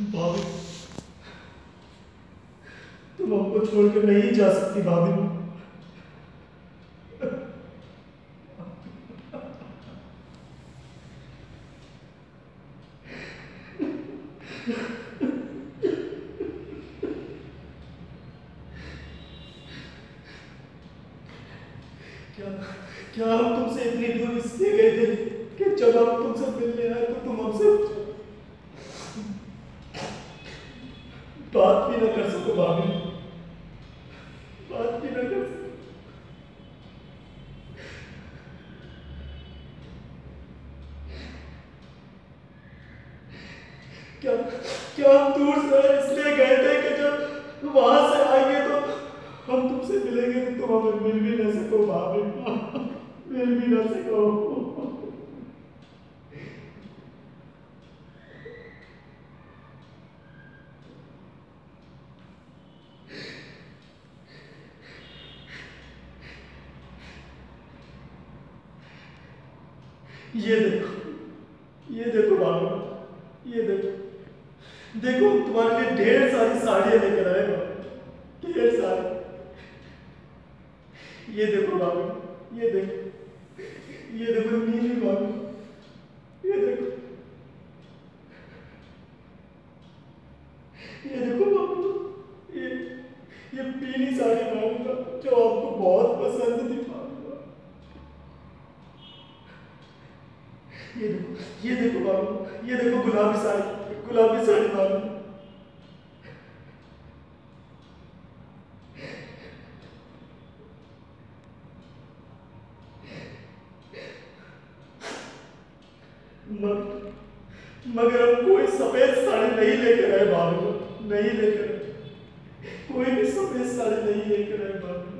भाभी, तुम हमको छोड़कर नहीं जा सकती भाभी। क्या क्या हम तुमसे इतनी दूर इसलिए गए थे कि जब हम तुमसे मिलने आए तो तुम हमसे बात ना कर सको भाभी बात भी ना कर क्या क्या हम दूर से इसलिए गए थे कि जब वहाँ से आएँगे तो हम तुमसे मिलेंगे तो तुम हमें मिल भी ना सको भाभी मिल भी ना सको ये देखो ये देखो भाभी ये देखो। देखो, तुम्हारे लिए ढेर सारी साड़ियाँ लेकर आए भाभी ढेर सारी। ये देखो भाभी ये देखो ये देखो नीली भाभी ये देखो। ये देखो भाभी ये ये पीली साड़ी भाभी का जो आपको बहुत पसंद थी भाभी ये देखो ये देखो बाबू, ये देखो गुलाबी साड़ी गुलाबी साड़ी बाबू। मगर मगर हम कोई सफ़ेद साड़ी नहीं लेकर आए बाबू, नहीं लेकर कोई भी सफ़ेद साड़ी नहीं लेकर आए बाबू।